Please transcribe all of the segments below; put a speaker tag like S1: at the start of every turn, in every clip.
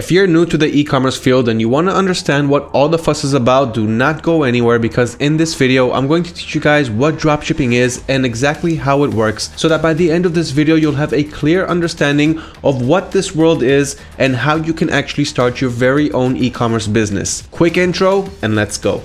S1: If you're new to the e-commerce field and you want to understand what all the fuss is about, do not go anywhere because in this video, I'm going to teach you guys what dropshipping is and exactly how it works so that by the end of this video, you'll have a clear understanding of what this world is and how you can actually start your very own e-commerce business. Quick intro and let's go.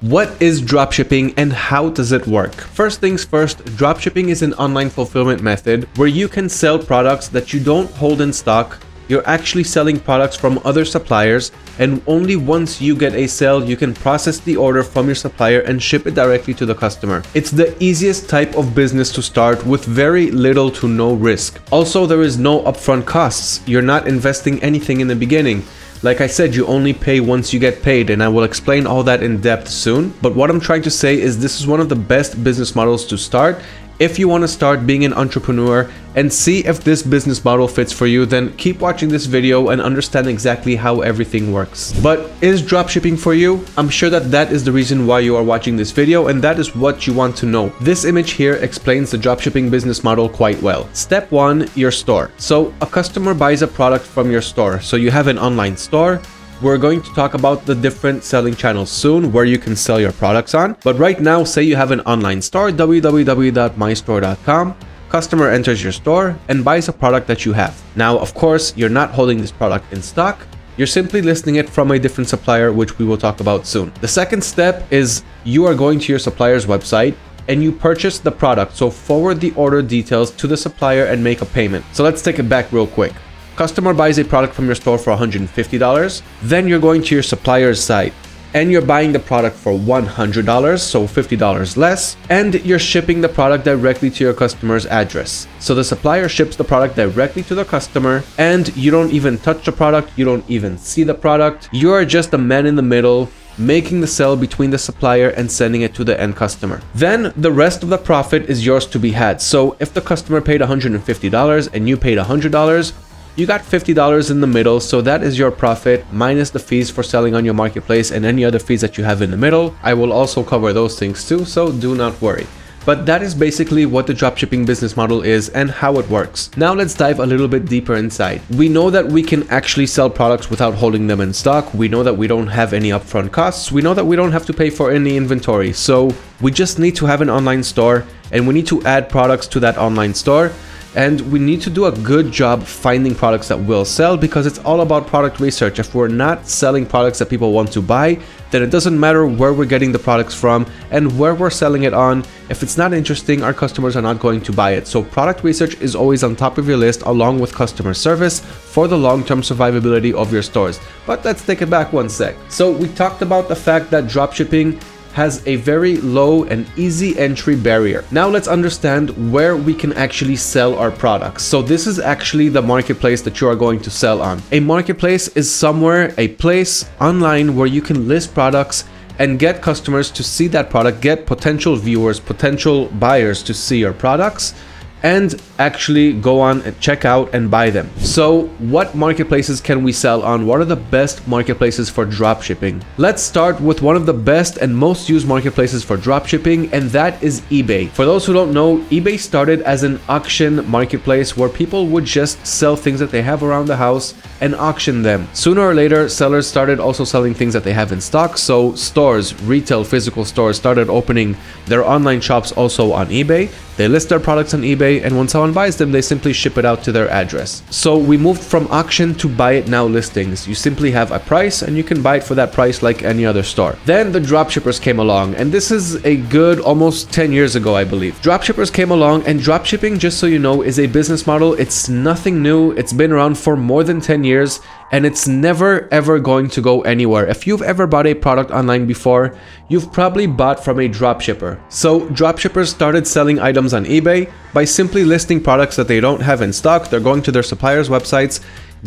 S1: What is dropshipping and how does it work? First things first, dropshipping is an online fulfillment method where you can sell products that you don't hold in stock. You're actually selling products from other suppliers and only once you get a sale, you can process the order from your supplier and ship it directly to the customer. It's the easiest type of business to start with very little to no risk. Also, there is no upfront costs. You're not investing anything in the beginning. Like I said, you only pay once you get paid and I will explain all that in depth soon. But what I'm trying to say is this is one of the best business models to start if you want to start being an entrepreneur and see if this business model fits for you, then keep watching this video and understand exactly how everything works. But is dropshipping for you? I'm sure that that is the reason why you are watching this video and that is what you want to know. This image here explains the dropshipping business model quite well. Step one, your store. So a customer buys a product from your store. So you have an online store, we're going to talk about the different selling channels soon where you can sell your products on. But right now, say you have an online store, www.mystore.com. Customer enters your store and buys a product that you have. Now, of course, you're not holding this product in stock. You're simply listing it from a different supplier, which we will talk about soon. The second step is you are going to your supplier's website and you purchase the product. So forward the order details to the supplier and make a payment. So let's take it back real quick. Customer buys a product from your store for $150. Then you're going to your supplier's site and you're buying the product for $100, so $50 less, and you're shipping the product directly to your customer's address. So the supplier ships the product directly to the customer, and you don't even touch the product, you don't even see the product. You're just a man in the middle making the sale between the supplier and sending it to the end customer. Then the rest of the profit is yours to be had. So if the customer paid $150 and you paid $100, you got $50 in the middle, so that is your profit minus the fees for selling on your marketplace and any other fees that you have in the middle. I will also cover those things too, so do not worry. But that is basically what the dropshipping business model is and how it works. Now let's dive a little bit deeper inside. We know that we can actually sell products without holding them in stock. We know that we don't have any upfront costs. We know that we don't have to pay for any inventory. So we just need to have an online store and we need to add products to that online store and we need to do a good job finding products that will sell because it's all about product research. If we're not selling products that people want to buy, then it doesn't matter where we're getting the products from and where we're selling it on. If it's not interesting, our customers are not going to buy it. So product research is always on top of your list along with customer service for the long-term survivability of your stores. But let's take it back one sec. So we talked about the fact that dropshipping has a very low and easy entry barrier. Now let's understand where we can actually sell our products. So this is actually the marketplace that you are going to sell on. A marketplace is somewhere, a place online where you can list products and get customers to see that product, get potential viewers, potential buyers to see your products and actually go on and check out and buy them. So what marketplaces can we sell on? What are the best marketplaces for dropshipping? Let's start with one of the best and most used marketplaces for dropshipping and that is eBay. For those who don't know, eBay started as an auction marketplace where people would just sell things that they have around the house and auction them. Sooner or later, sellers started also selling things that they have in stock. So stores, retail, physical stores started opening their online shops also on eBay. They list their products on eBay and when someone buys them, they simply ship it out to their address. So we moved from auction to buy it now listings. You simply have a price and you can buy it for that price like any other store. Then the dropshippers came along and this is a good almost 10 years ago, I believe. Dropshippers came along and dropshipping, just so you know, is a business model. It's nothing new. It's been around for more than 10 years and it's never ever going to go anywhere. If you've ever bought a product online before, you've probably bought from a dropshipper. So dropshippers started selling items on eBay by simply listing products that they don't have in stock. They're going to their suppliers' websites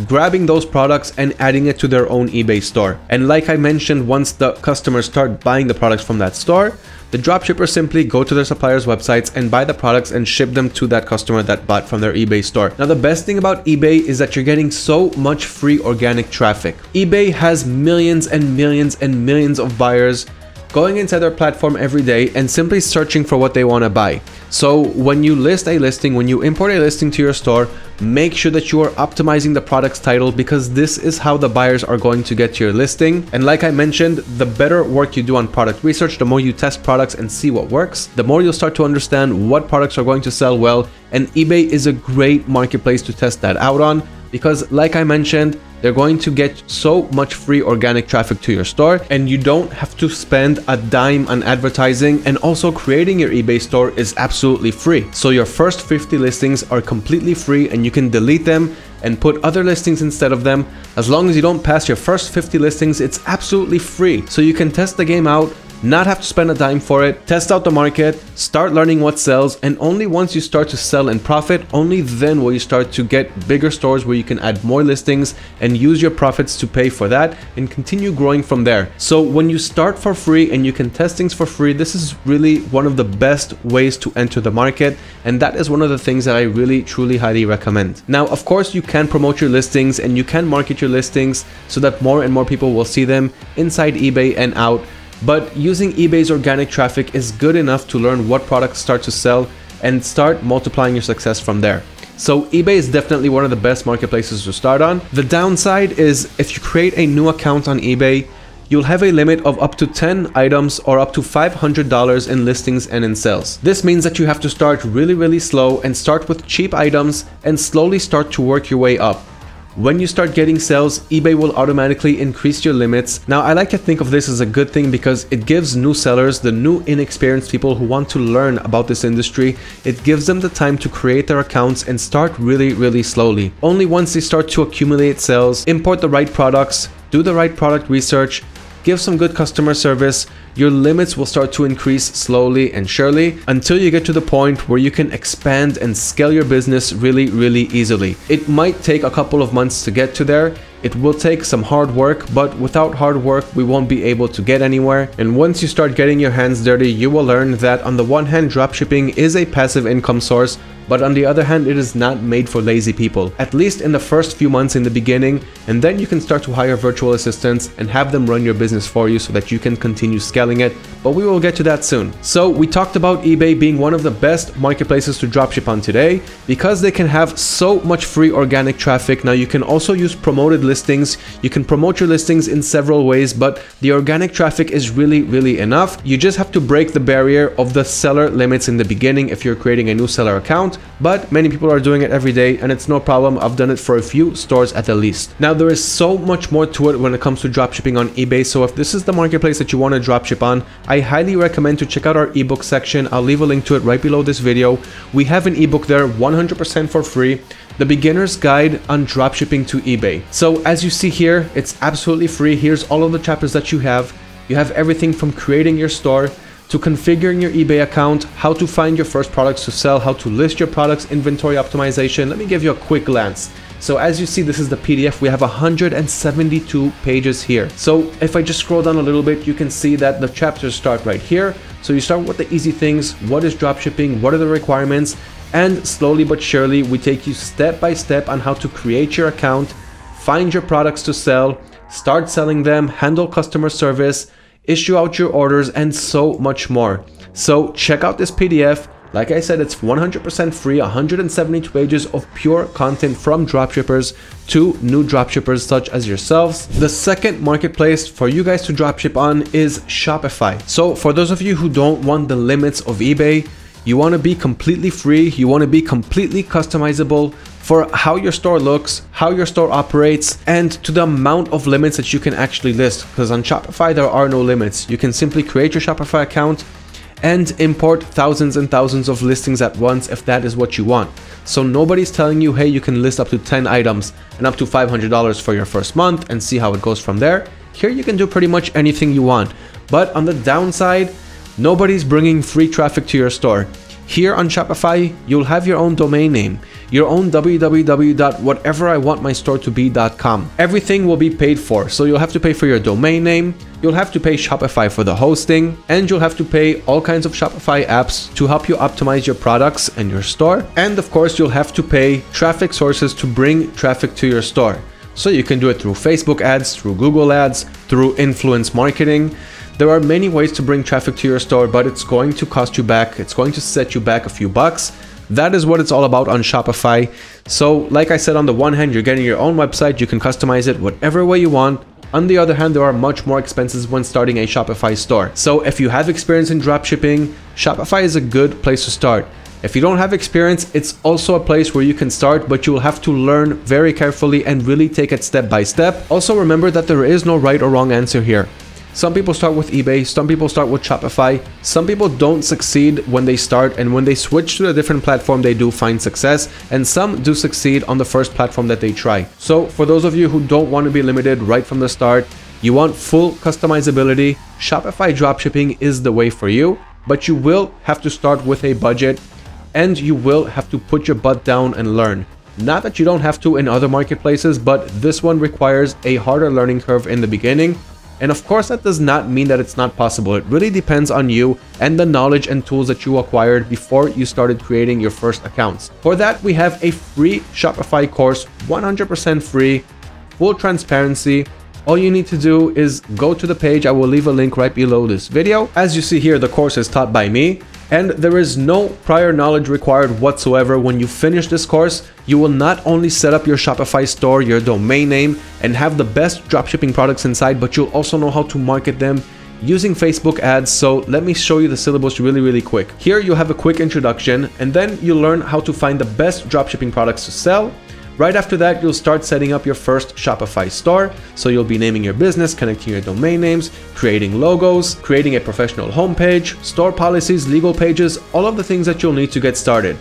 S1: grabbing those products and adding it to their own eBay store. And like I mentioned, once the customers start buying the products from that store, the dropshippers simply go to their suppliers' websites and buy the products and ship them to that customer that bought from their eBay store. Now, the best thing about eBay is that you're getting so much free organic traffic. eBay has millions and millions and millions of buyers going inside their platform every day and simply searching for what they want to buy. So when you list a listing, when you import a listing to your store, make sure that you are optimizing the product's title because this is how the buyers are going to get your listing. And like I mentioned, the better work you do on product research, the more you test products and see what works, the more you'll start to understand what products are going to sell well. And eBay is a great marketplace to test that out on because like I mentioned, they're going to get so much free organic traffic to your store and you don't have to spend a dime on advertising and also creating your eBay store is absolutely free. So your first 50 listings are completely free and you can delete them and put other listings instead of them. As long as you don't pass your first 50 listings, it's absolutely free. So you can test the game out, not have to spend a dime for it, test out the market, start learning what sells, and only once you start to sell and profit, only then will you start to get bigger stores where you can add more listings and use your profits to pay for that and continue growing from there. So when you start for free and you can test things for free, this is really one of the best ways to enter the market. And that is one of the things that I really truly highly recommend. Now, of course, you can promote your listings and you can market your listings so that more and more people will see them inside eBay and out but using eBay's organic traffic is good enough to learn what products start to sell and start multiplying your success from there. So eBay is definitely one of the best marketplaces to start on. The downside is if you create a new account on eBay, you'll have a limit of up to 10 items or up to $500 in listings and in sales. This means that you have to start really really slow and start with cheap items and slowly start to work your way up. When you start getting sales, eBay will automatically increase your limits. Now, I like to think of this as a good thing because it gives new sellers, the new inexperienced people who want to learn about this industry, it gives them the time to create their accounts and start really, really slowly. Only once they start to accumulate sales, import the right products, do the right product research, give some good customer service, your limits will start to increase slowly and surely until you get to the point where you can expand and scale your business really, really easily. It might take a couple of months to get to there. It will take some hard work, but without hard work, we won't be able to get anywhere. And once you start getting your hands dirty, you will learn that on the one hand, dropshipping is a passive income source, but on the other hand, it is not made for lazy people, at least in the first few months in the beginning, and then you can start to hire virtual assistants and have them run your business for you so that you can continue scaling it, but we will get to that soon. So we talked about eBay being one of the best marketplaces to dropship on today, because they can have so much free organic traffic. Now you can also use promoted listings, you can promote your listings in several ways, but the organic traffic is really, really enough. You just have to break the barrier of the seller limits in the beginning if you're creating a new seller account, but many people are doing it every day and it's no problem. I've done it for a few stores at the least. Now there is so much more to it when it comes to dropshipping on eBay. So if this is the marketplace that you want to dropship on, highly recommend to check out our ebook section. I'll leave a link to it right below this video. We have an ebook there 100% for free the beginner's guide on dropshipping to eBay. So as you see here, it's absolutely free. Here's all of the chapters that you have. You have everything from creating your store to configuring your eBay account, how to find your first products to sell, how to list your products, inventory optimization. Let me give you a quick glance. So as you see, this is the PDF. We have 172 pages here. So if I just scroll down a little bit, you can see that the chapters start right here. So you start with the easy things. What is dropshipping? What are the requirements? And slowly but surely, we take you step by step on how to create your account, find your products to sell, start selling them, handle customer service, issue out your orders, and so much more. So check out this PDF. Like I said, it's 100% free, 172 pages of pure content from dropshippers to new dropshippers such as yourselves. The second marketplace for you guys to dropship on is Shopify. So for those of you who don't want the limits of eBay, you want to be completely free, you want to be completely customizable, for how your store looks, how your store operates, and to the amount of limits that you can actually list. Because on Shopify, there are no limits. You can simply create your Shopify account and import thousands and thousands of listings at once if that is what you want. So nobody's telling you, hey, you can list up to 10 items and up to $500 for your first month and see how it goes from there. Here you can do pretty much anything you want. But on the downside, nobody's bringing free traffic to your store. Here on Shopify, you'll have your own domain name, your own www.whateverIwantmystore2be.com. Everything will be paid for, so you'll have to pay for your domain name, you'll have to pay Shopify for the hosting, and you'll have to pay all kinds of Shopify apps to help you optimize your products and your store. And of course, you'll have to pay traffic sources to bring traffic to your store. So you can do it through Facebook ads, through Google ads, through influence marketing. There are many ways to bring traffic to your store, but it's going to cost you back. It's going to set you back a few bucks. That is what it's all about on Shopify. So, like I said, on the one hand, you're getting your own website, you can customize it whatever way you want. On the other hand, there are much more expenses when starting a Shopify store. So, if you have experience in dropshipping, Shopify is a good place to start. If you don't have experience, it's also a place where you can start, but you will have to learn very carefully and really take it step by step. Also remember that there is no right or wrong answer here. Some people start with eBay, some people start with Shopify. Some people don't succeed when they start, and when they switch to a different platform, they do find success, and some do succeed on the first platform that they try. So, for those of you who don't want to be limited right from the start, you want full customizability, Shopify dropshipping is the way for you, but you will have to start with a budget and you will have to put your butt down and learn. Not that you don't have to in other marketplaces, but this one requires a harder learning curve in the beginning. And of course, that does not mean that it's not possible. It really depends on you and the knowledge and tools that you acquired before you started creating your first accounts. For that, we have a free Shopify course, 100% free, full transparency, all you need to do is go to the page. I will leave a link right below this video. As you see here, the course is taught by me and there is no prior knowledge required whatsoever. When you finish this course you will not only set up your shopify store your domain name and have the best dropshipping products inside but you'll also know how to market them using Facebook ads. So let me show you the syllabus really really quick. Here you have a quick introduction and then you learn how to find the best dropshipping products to sell Right after that, you'll start setting up your first Shopify store. So you'll be naming your business, connecting your domain names, creating logos, creating a professional homepage, store policies, legal pages, all of the things that you'll need to get started.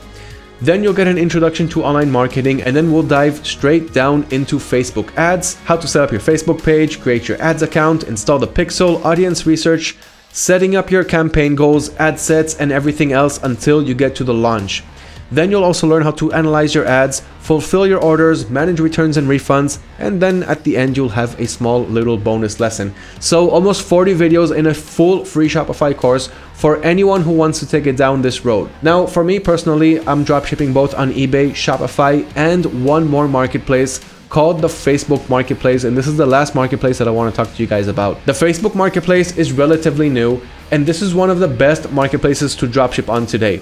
S1: Then you'll get an introduction to online marketing and then we'll dive straight down into Facebook ads, how to set up your Facebook page, create your ads account, install the pixel, audience research, setting up your campaign goals, ad sets, and everything else until you get to the launch. Then you'll also learn how to analyze your ads, fulfill your orders, manage returns and refunds, and then at the end you'll have a small little bonus lesson. So almost 40 videos in a full free Shopify course for anyone who wants to take it down this road. Now for me personally, I'm dropshipping both on eBay, Shopify, and one more marketplace called the Facebook Marketplace, and this is the last marketplace that I want to talk to you guys about. The Facebook Marketplace is relatively new, and this is one of the best marketplaces to dropship on today.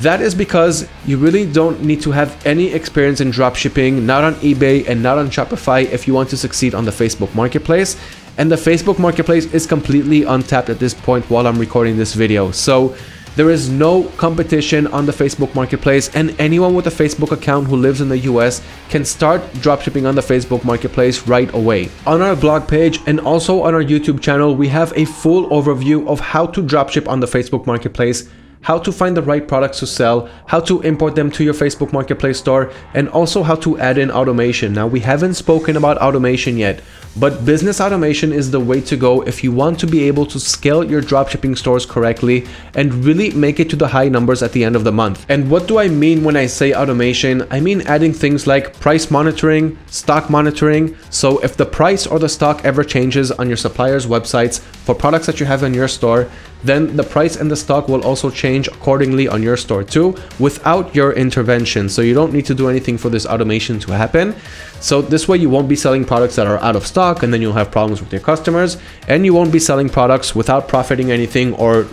S1: That is because you really don't need to have any experience in dropshipping, not on eBay and not on Shopify if you want to succeed on the Facebook Marketplace. And the Facebook Marketplace is completely untapped at this point while I'm recording this video. So there is no competition on the Facebook Marketplace and anyone with a Facebook account who lives in the US can start dropshipping on the Facebook Marketplace right away. On our blog page and also on our YouTube channel, we have a full overview of how to dropship on the Facebook Marketplace how to find the right products to sell, how to import them to your Facebook Marketplace store, and also how to add in automation. Now, we haven't spoken about automation yet, but business automation is the way to go if you want to be able to scale your dropshipping stores correctly and really make it to the high numbers at the end of the month. And what do I mean when I say automation? I mean adding things like price monitoring, stock monitoring. So if the price or the stock ever changes on your supplier's websites for products that you have in your store, then the price and the stock will also change accordingly on your store too without your intervention. So you don't need to do anything for this automation to happen. So this way you won't be selling products that are out of stock and then you'll have problems with your customers and you won't be selling products without profiting anything or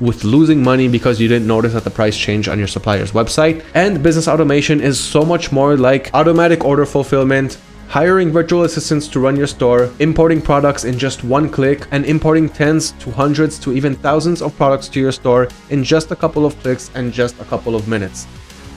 S1: with losing money because you didn't notice that the price changed on your supplier's website. And business automation is so much more like automatic order fulfillment, hiring virtual assistants to run your store, importing products in just one click, and importing tens to hundreds to even thousands of products to your store in just a couple of clicks and just a couple of minutes.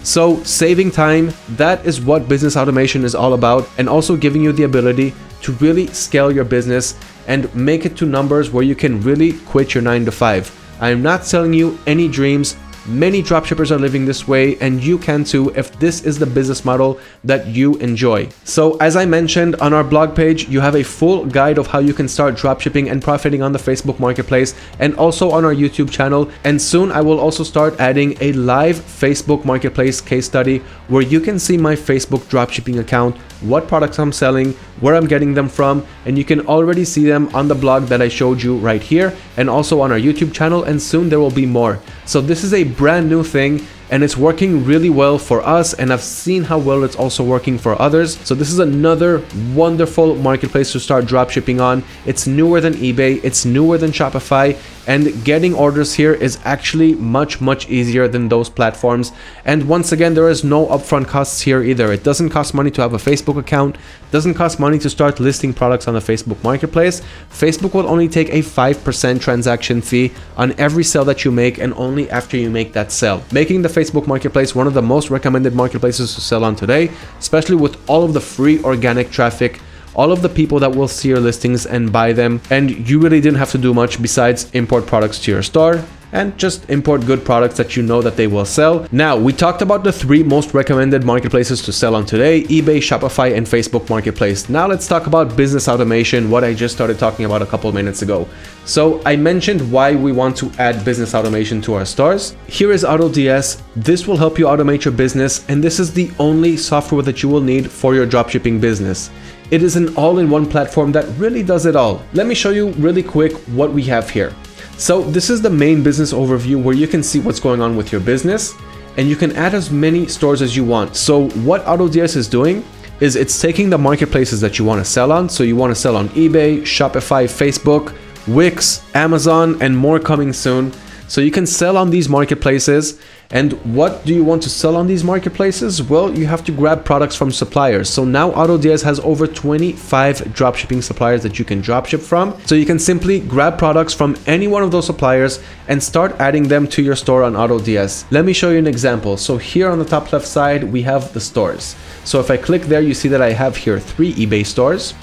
S1: So, saving time, that is what business automation is all about, and also giving you the ability to really scale your business and make it to numbers where you can really quit your 9 to 5. I am not selling you any dreams, Many dropshippers are living this way and you can too if this is the business model that you enjoy. So as I mentioned on our blog page, you have a full guide of how you can start dropshipping and profiting on the Facebook marketplace and also on our YouTube channel. And soon I will also start adding a live Facebook marketplace case study where you can see my Facebook dropshipping account, what products I'm selling, where I'm getting them from, and you can already see them on the blog that I showed you right here and also on our YouTube channel and soon there will be more. So this is a brand new thing and it's working really well for us and I've seen how well it's also working for others. So this is another wonderful marketplace to start dropshipping on. It's newer than eBay, it's newer than Shopify, and getting orders here is actually much much easier than those platforms. And once again there is no upfront costs here either. It doesn't cost money to have a facebook account. Doesn't cost money to start listing products on the facebook marketplace. Facebook will only take a 5% transaction fee on every sale that you make and only after you make that sale. Making the facebook marketplace one of the most recommended marketplaces to sell on today especially with all of the free organic traffic all of the people that will see your listings and buy them and you really didn't have to do much besides import products to your store and just import good products that you know that they will sell. Now, we talked about the three most recommended marketplaces to sell on today, eBay, Shopify, and Facebook Marketplace. Now let's talk about business automation, what I just started talking about a couple minutes ago. So I mentioned why we want to add business automation to our stores. Here is AutoDS. This will help you automate your business, and this is the only software that you will need for your dropshipping business. It is an all-in-one platform that really does it all. Let me show you really quick what we have here. So this is the main business overview where you can see what's going on with your business and you can add as many stores as you want. So what AutoDS is doing is it's taking the marketplaces that you want to sell on. So you want to sell on eBay, Shopify, Facebook, Wix, Amazon, and more coming soon. So you can sell on these marketplaces. And what do you want to sell on these marketplaces? Well, you have to grab products from suppliers. So now AutoDS has over 25 dropshipping suppliers that you can dropship from. So you can simply grab products from any one of those suppliers and start adding them to your store on AutoDS. Let me show you an example. So here on the top left side, we have the stores. So if I click there, you see that I have here three eBay stores,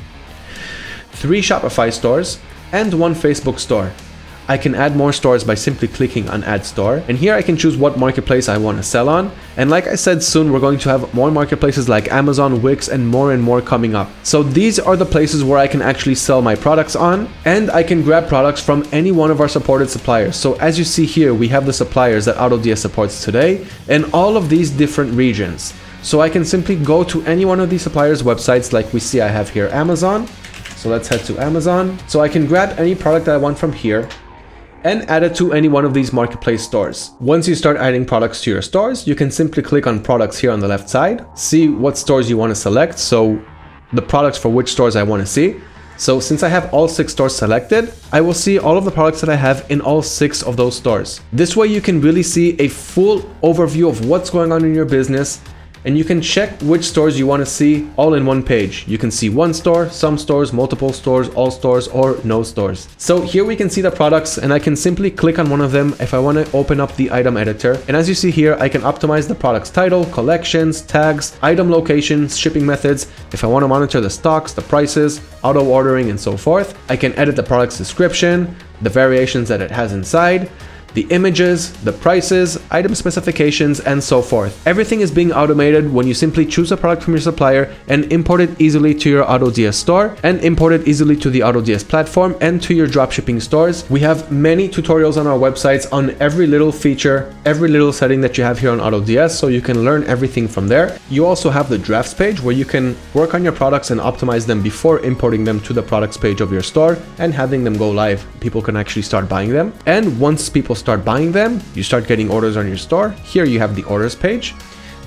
S1: three Shopify stores, and one Facebook store. I can add more stores by simply clicking on add store and here I can choose what marketplace I want to sell on and like I said soon we're going to have more marketplaces like Amazon, Wix and more and more coming up. So these are the places where I can actually sell my products on and I can grab products from any one of our supported suppliers. So as you see here we have the suppliers that AutoDS supports today in all of these different regions. So I can simply go to any one of these suppliers websites like we see I have here Amazon. So let's head to Amazon. So I can grab any product that I want from here and add it to any one of these marketplace stores. Once you start adding products to your stores, you can simply click on products here on the left side, see what stores you want to select, so the products for which stores I want to see. So since I have all six stores selected, I will see all of the products that I have in all six of those stores. This way you can really see a full overview of what's going on in your business and you can check which stores you want to see all in one page. You can see one store, some stores, multiple stores, all stores, or no stores. So here we can see the products and I can simply click on one of them if I want to open up the item editor. And as you see here, I can optimize the product's title, collections, tags, item locations, shipping methods. If I want to monitor the stocks, the prices, auto ordering, and so forth, I can edit the product's description, the variations that it has inside, the images, the prices, item specifications, and so forth. Everything is being automated when you simply choose a product from your supplier and import it easily to your AutoDS store and import it easily to the AutoDS platform and to your dropshipping stores. We have many tutorials on our websites on every little feature, every little setting that you have here on AutoDS, so you can learn everything from there. You also have the drafts page where you can work on your products and optimize them before importing them to the products page of your store and having them go live. People can actually start buying them. And once people start buying them, you start getting orders on your store. Here you have the orders page.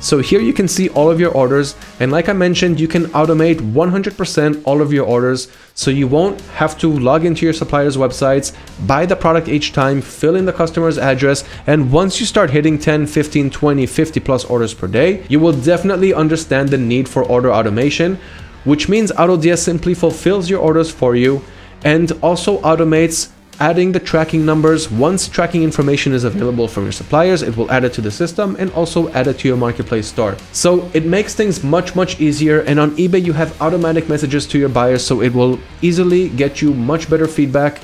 S1: So here you can see all of your orders and like I mentioned, you can automate 100% all of your orders so you won't have to log into your supplier's websites, buy the product each time, fill in the customer's address, and once you start hitting 10, 15, 20, 50 plus orders per day, you will definitely understand the need for order automation, which means AutoDS simply fulfills your orders for you and also automates adding the tracking numbers. Once tracking information is available from your suppliers, it will add it to the system and also add it to your marketplace store. So it makes things much, much easier. And on eBay, you have automatic messages to your buyers, so it will easily get you much better feedback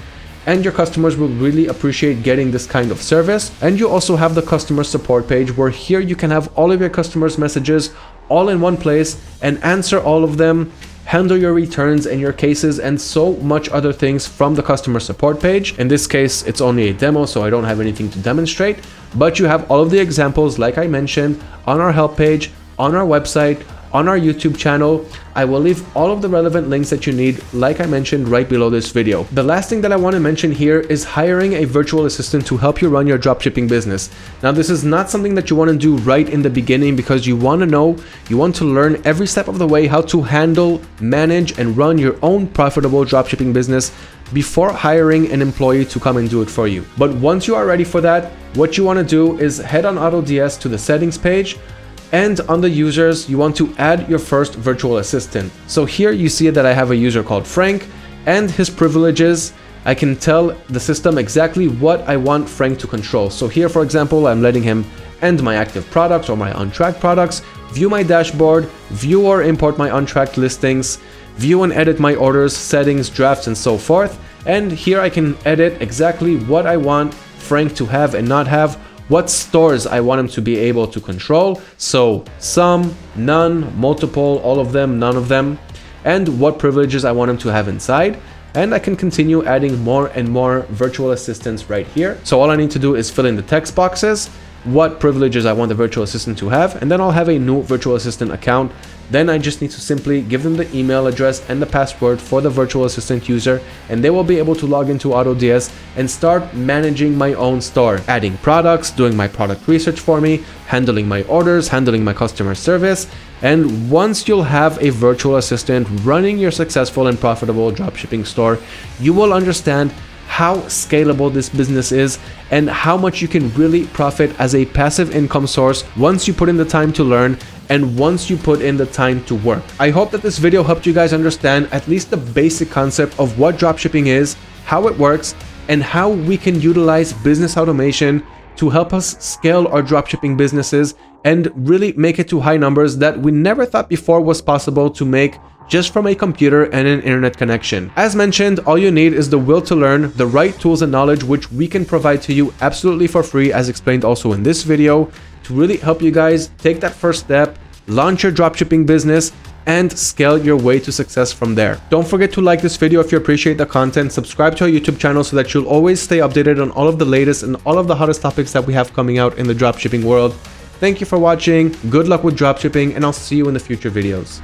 S1: and your customers will really appreciate getting this kind of service. And you also have the customer support page where here you can have all of your customers' messages all in one place and answer all of them handle your returns and your cases and so much other things from the customer support page. In this case, it's only a demo, so I don't have anything to demonstrate, but you have all of the examples, like I mentioned, on our help page, on our website, on our YouTube channel. I will leave all of the relevant links that you need, like I mentioned right below this video. The last thing that I want to mention here is hiring a virtual assistant to help you run your dropshipping business. Now, this is not something that you want to do right in the beginning because you want to know, you want to learn every step of the way how to handle, manage, and run your own profitable dropshipping business before hiring an employee to come and do it for you. But once you are ready for that, what you want to do is head on AutoDS to the settings page and on the users, you want to add your first virtual assistant. So here you see that I have a user called Frank and his privileges. I can tell the system exactly what I want Frank to control. So here, for example, I'm letting him end my active products or my untracked products, view my dashboard, view or import my untracked listings, view and edit my orders, settings, drafts, and so forth. And here I can edit exactly what I want Frank to have and not have, what stores I want him to be able to control. So some, none, multiple, all of them, none of them, and what privileges I want him to have inside. And I can continue adding more and more virtual assistants right here. So all I need to do is fill in the text boxes what privileges I want the virtual assistant to have, and then I'll have a new virtual assistant account. Then I just need to simply give them the email address and the password for the virtual assistant user, and they will be able to log into AutoDS and start managing my own store, adding products, doing my product research for me, handling my orders, handling my customer service. And once you'll have a virtual assistant running your successful and profitable dropshipping store, you will understand how scalable this business is and how much you can really profit as a passive income source once you put in the time to learn and once you put in the time to work. I hope that this video helped you guys understand at least the basic concept of what dropshipping is, how it works, and how we can utilize business automation to help us scale our dropshipping businesses and really make it to high numbers that we never thought before was possible to make just from a computer and an internet connection. As mentioned, all you need is the will to learn, the right tools and knowledge which we can provide to you absolutely for free as explained also in this video to really help you guys take that first step, launch your dropshipping business, and scale your way to success from there. Don't forget to like this video if you appreciate the content, subscribe to our YouTube channel so that you'll always stay updated on all of the latest and all of the hottest topics that we have coming out in the dropshipping world. Thank you for watching, good luck with dropshipping, and I'll see you in the future videos.